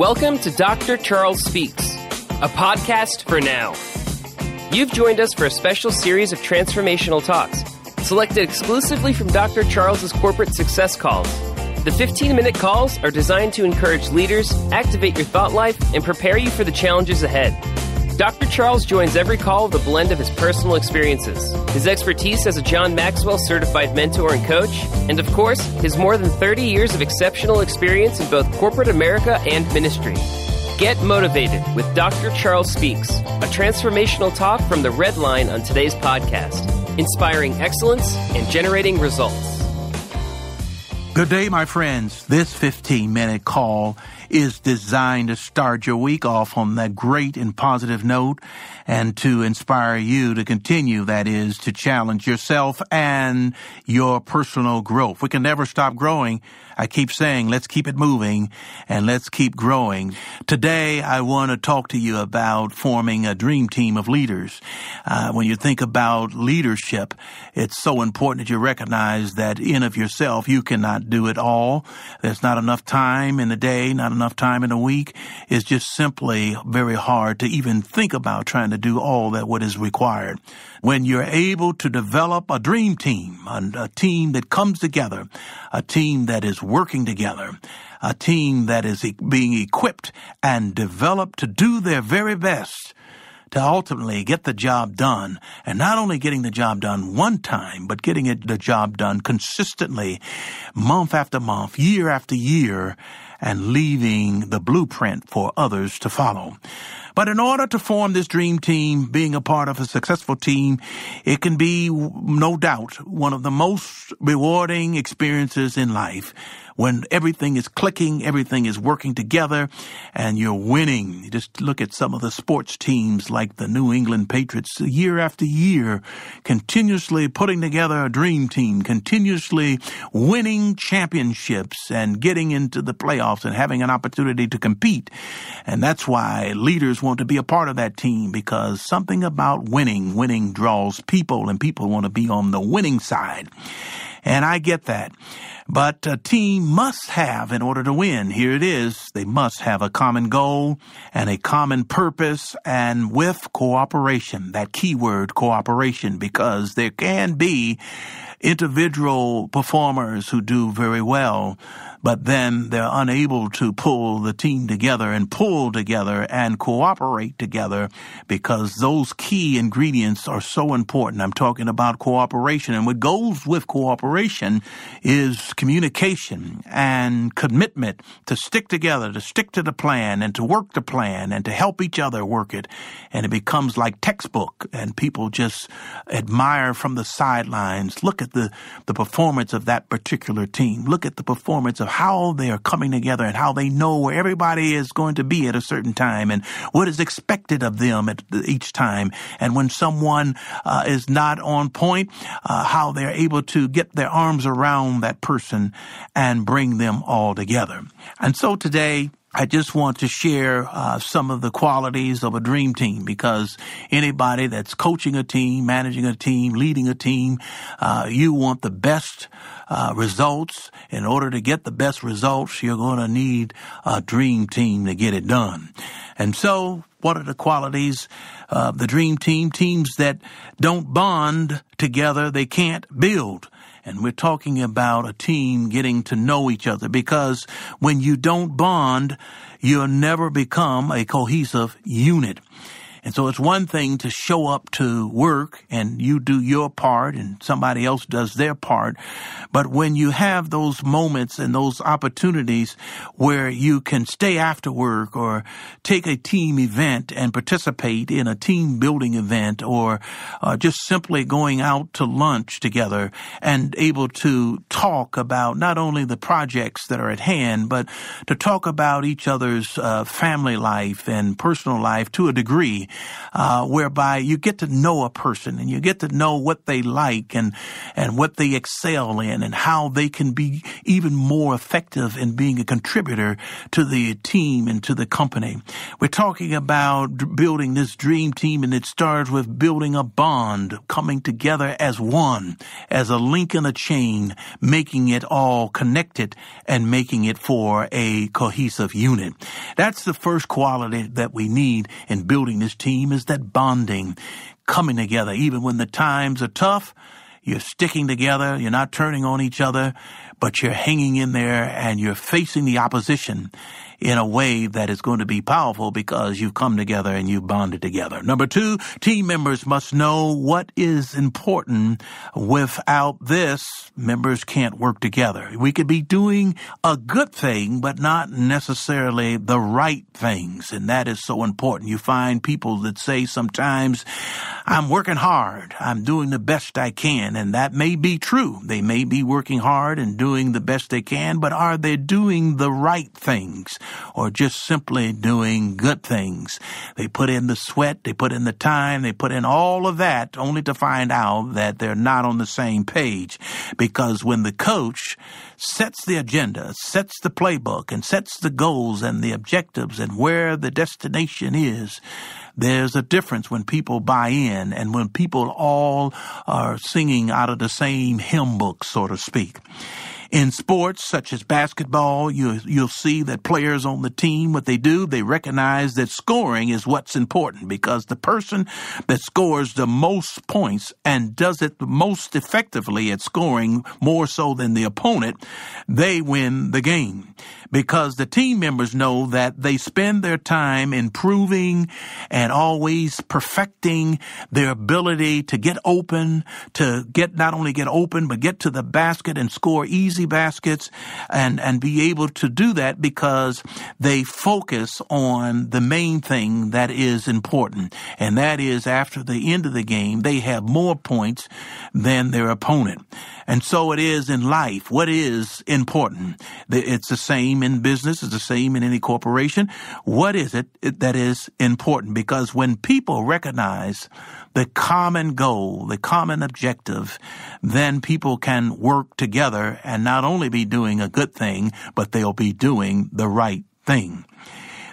Welcome to Dr. Charles Speaks, a podcast for now. You've joined us for a special series of transformational talks, selected exclusively from Dr. Charles's corporate success calls. The 15 minute calls are designed to encourage leaders, activate your thought life, and prepare you for the challenges ahead. Dr. Charles joins every call with a blend of his personal experiences, his expertise as a John Maxwell certified mentor and coach, and of course, his more than 30 years of exceptional experience in both corporate America and ministry. Get motivated with Dr. Charles Speaks, a transformational talk from the red line on today's podcast, inspiring excellence and generating results. Good day, my friends. This 15 minute call is designed to start your week off on that great and positive note and to inspire you to continue, that is, to challenge yourself and your personal growth. We can never stop growing. I keep saying, let's keep it moving and let's keep growing. Today, I want to talk to you about forming a dream team of leaders. Uh, when you think about leadership, it's so important that you recognize that in of yourself, you cannot do it all. There's not enough time in the day, not enough time in a week. It's just simply very hard to even think about trying to do all that what is required. When you're able to develop a dream team, a, a team that comes together, a team that is working together, a team that is being equipped and developed to do their very best to ultimately get the job done and not only getting the job done one time, but getting it, the job done consistently month after month, year after year, and leaving the blueprint for others to follow. But in order to form this dream team, being a part of a successful team, it can be no doubt one of the most rewarding experiences in life when everything is clicking, everything is working together, and you're winning. Just look at some of the sports teams like the New England Patriots, year after year, continuously putting together a dream team, continuously winning championships and getting into the playoffs and having an opportunity to compete. And that's why leaders want to be a part of that team because something about winning, winning draws people and people want to be on the winning side. And I get that. But a team must have, in order to win, here it is, they must have a common goal and a common purpose and with cooperation, that keyword cooperation, because there can be individual performers who do very well, but then they're unable to pull the team together and pull together and cooperate together because those key ingredients are so important. I'm talking about cooperation. And what goes with cooperation is communication and commitment to stick together, to stick to the plan and to work the plan and to help each other work it. And it becomes like textbook and people just admire from the sidelines. Look at the, the performance of that particular team. Look at the performance of how they are coming together and how they know where everybody is going to be at a certain time and what is expected of them at each time. And when someone uh, is not on point, uh, how they're able to get their arms around that person and bring them all together. And so today, I just want to share uh, some of the qualities of a dream team because anybody that's coaching a team, managing a team, leading a team, uh, you want the best uh, results. In order to get the best results, you're going to need a dream team to get it done. And so, what are the qualities of the dream team? Teams that don't bond together, they can't build. And we're talking about a team getting to know each other because when you don't bond, you'll never become a cohesive unit. And so it's one thing to show up to work and you do your part and somebody else does their part. But when you have those moments and those opportunities where you can stay after work or take a team event and participate in a team building event or uh, just simply going out to lunch together and able to talk about not only the projects that are at hand, but to talk about each other's uh, family life and personal life to a degree uh, whereby you get to know a person and you get to know what they like and, and what they excel in and how they can be even more effective in being a contributor to the team and to the company. We're talking about building this dream team and it starts with building a bond, coming together as one, as a link in a chain, making it all connected and making it for a cohesive unit. That's the first quality that we need in building this team is that bonding, coming together, even when the times are tough. You're sticking together. You're not turning on each other, but you're hanging in there and you're facing the opposition in a way that is going to be powerful because you've come together and you've bonded together. Number two, team members must know what is important. Without this, members can't work together. We could be doing a good thing, but not necessarily the right things. And that is so important. You find people that say sometimes, I'm working hard. I'm doing the best I can. And that may be true. They may be working hard and doing the best they can, but are they doing the right things? Or just simply doing good things. They put in the sweat, they put in the time, they put in all of that only to find out that they're not on the same page. Because when the coach sets the agenda, sets the playbook, and sets the goals and the objectives and where the destination is, there's a difference when people buy in and when people all are singing out of the same hymn book, so to speak. In sports such as basketball, you, you'll see that players on the team, what they do, they recognize that scoring is what's important because the person that scores the most points and does it most effectively at scoring more so than the opponent, they win the game. Because the team members know that they spend their time improving and always perfecting their ability to get open, to get not only get open, but get to the basket and score easy baskets and, and be able to do that because they focus on the main thing that is important. And that is after the end of the game, they have more points than their opponent. And so it is in life. What is important? It's the same in business. It's the same in any corporation. What is it that is important? Because when people recognize the common goal, the common objective, then people can work together and not only be doing a good thing, but they'll be doing the right thing.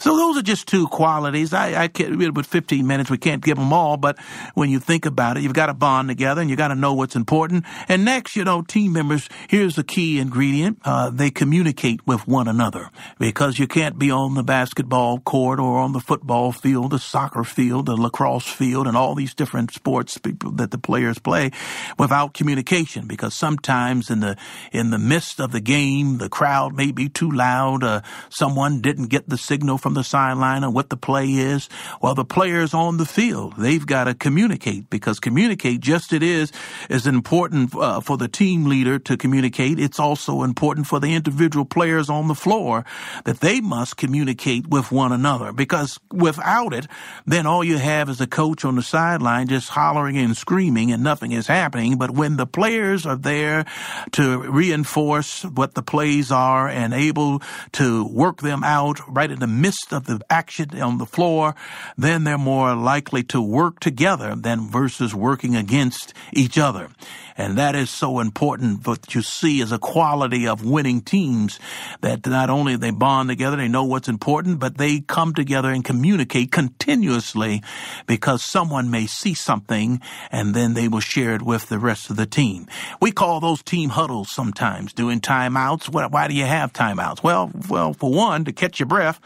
So those are just two qualities. I, I can't, with 15 minutes, we can't give them all, but when you think about it, you've got to bond together and you've got to know what's important. And next, you know, team members, here's the key ingredient. Uh, they communicate with one another because you can't be on the basketball court or on the football field, the soccer field, the lacrosse field, and all these different sports that the players play without communication because sometimes in the, in the midst of the game, the crowd may be too loud. Uh, someone didn't get the signal from from the sideline on what the play is. While the players on the field, they've got to communicate because communicate just it is is important uh, for the team leader to communicate. It's also important for the individual players on the floor that they must communicate with one another because without it, then all you have is a coach on the sideline just hollering and screaming and nothing is happening. But when the players are there to reinforce what the plays are and able to work them out right in the midst of the action on the floor, then they're more likely to work together than versus working against each other. And that is so important what you see is a quality of winning teams that not only they bond together, they know what's important, but they come together and communicate continuously because someone may see something and then they will share it with the rest of the team. We call those team huddles sometimes during timeouts. Why do you have timeouts? Well, well, for one, to catch your breath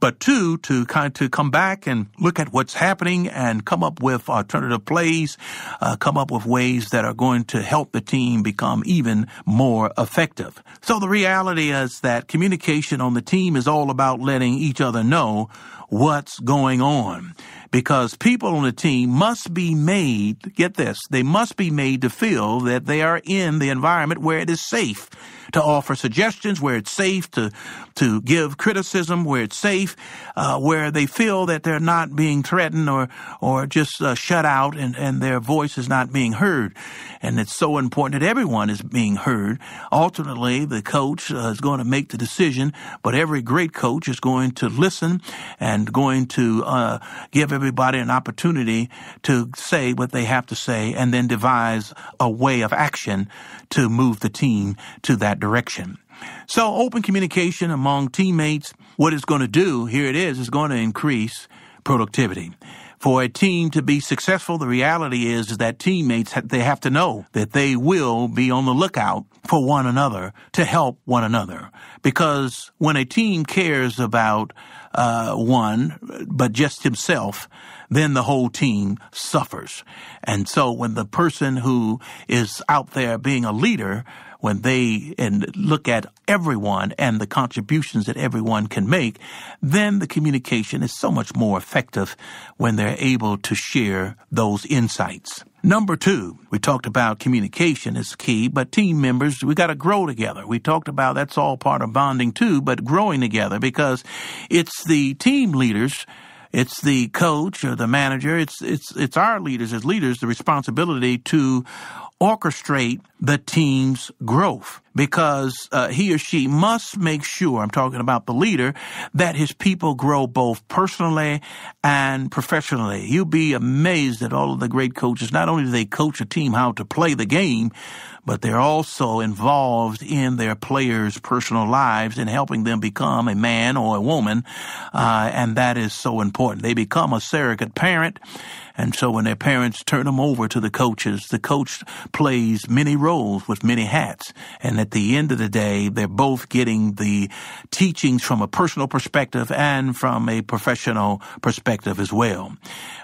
but two, to kind to come back and look at what's happening and come up with alternative plays, uh, come up with ways that are going to help the team become even more effective. So the reality is that communication on the team is all about letting each other know what's going on because people on the team must be made, get this, they must be made to feel that they are in the environment where it is safe to offer suggestions, where it's safe to, to give criticism, where it's safe, uh, where they feel that they're not being threatened or, or just uh, shut out and, and their voice is not being heard. And it's so important that everyone is being heard. Ultimately, the coach uh, is going to make the decision, but every great coach is going to listen and and going to uh, give everybody an opportunity to say what they have to say and then devise a way of action to move the team to that direction. So open communication among teammates, what it's going to do, here it is, is going to increase productivity. For a team to be successful, the reality is, that teammates, they have to know that they will be on the lookout for one another to help one another. Because when a team cares about uh, one, but just himself, then the whole team suffers. And so when the person who is out there being a leader when they and look at everyone and the contributions that everyone can make, then the communication is so much more effective when they're able to share those insights. Number two, we talked about communication is key, but team members, we got to grow together. We talked about that's all part of bonding too, but growing together because it's the team leaders it's the coach or the manager. It's it's it's our leaders as leaders the responsibility to orchestrate the team's growth because uh, he or she must make sure, I'm talking about the leader, that his people grow both personally and professionally. You'll be amazed at all of the great coaches. Not only do they coach a team how to play the game, but they're also involved in their players' personal lives and helping them become a man or a woman. Uh, and that is so important. They become a surrogate parent. And so when their parents turn them over to the coaches, the coach plays many roles with many hats. And at the end of the day, they're both getting the teachings from a personal perspective and from a professional perspective as well.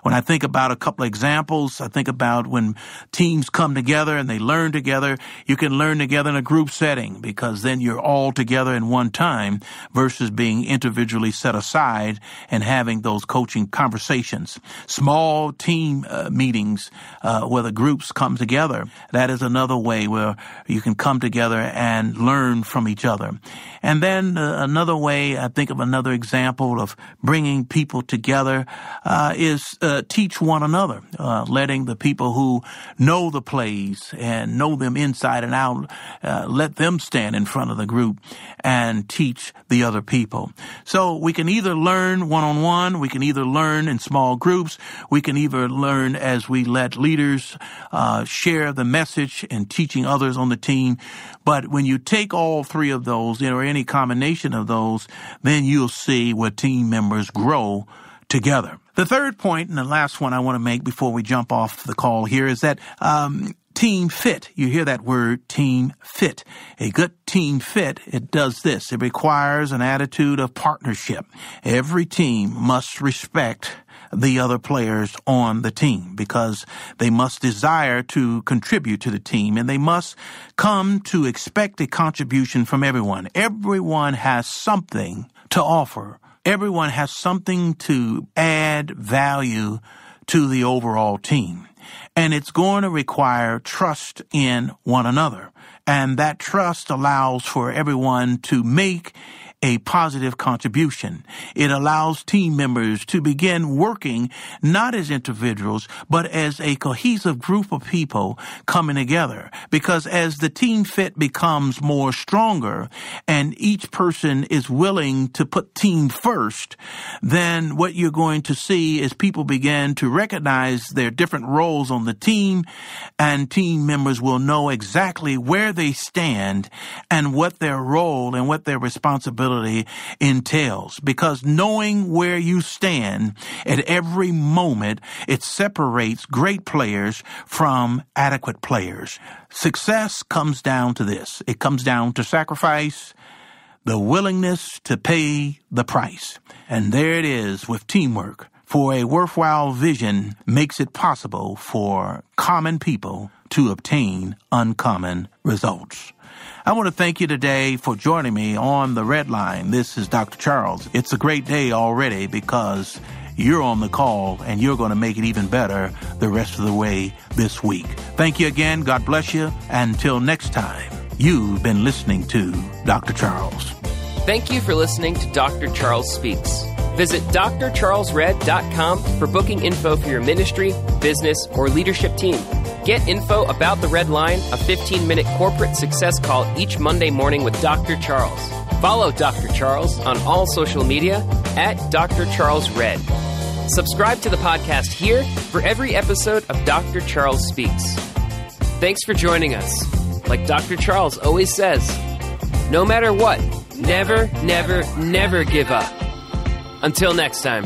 When I think about a couple of examples, I think about when teams come together and they learn together, you can learn together in a group setting because then you're all together in one time versus being individually set aside and having those coaching conversations. Small team uh, meetings uh, where the groups come together. That is another way where you can come together and learn from each other. And then uh, another way, I think of another example of bringing people together uh, is uh, teach one another, uh, letting the people who know the plays and know them inside and out, let them stand in front of the group and teach the other people. So we can either learn one on one, we can either learn in small groups, we can either learn as we let leaders uh, share the message and teaching others on the team. But when you take all three of those, or any combination of those, then you'll see where team members grow together. The third point and the last one I want to make before we jump off the call here is that um, team fit. You hear that word team fit. A good team fit, it does this. It requires an attitude of partnership. Every team must respect the other players on the team because they must desire to contribute to the team and they must come to expect a contribution from everyone. Everyone has something to offer. Everyone has something to add value to the overall team. And it's going to require trust in one another. And that trust allows for everyone to make a positive contribution. It allows team members to begin working not as individuals, but as a cohesive group of people coming together. Because as the team fit becomes more stronger and each person is willing to put team first, then what you're going to see is people begin to recognize their different roles on the team and team members will know exactly where they stand and what their role and what their responsibility responsibility entails because knowing where you stand at every moment, it separates great players from adequate players. Success comes down to this. It comes down to sacrifice, the willingness to pay the price. And there it is with teamwork. For a worthwhile vision makes it possible for common people to obtain uncommon results. I want to thank you today for joining me on the Red Line. This is Dr. Charles. It's a great day already because you're on the call and you're going to make it even better the rest of the way this week. Thank you again. God bless you. Until next time, you've been listening to Dr. Charles. Thank you for listening to Dr. Charles Speaks. Visit drcharlesred.com for booking info for your ministry, business, or leadership team. Get info about the Red Line, a 15 minute corporate success call each Monday morning with Dr. Charles. Follow Dr. Charles on all social media at Dr. Charles Red. Subscribe to the podcast here for every episode of Dr. Charles Speaks. Thanks for joining us. Like Dr. Charles always says, no matter what, never, never, never give up. Until next time.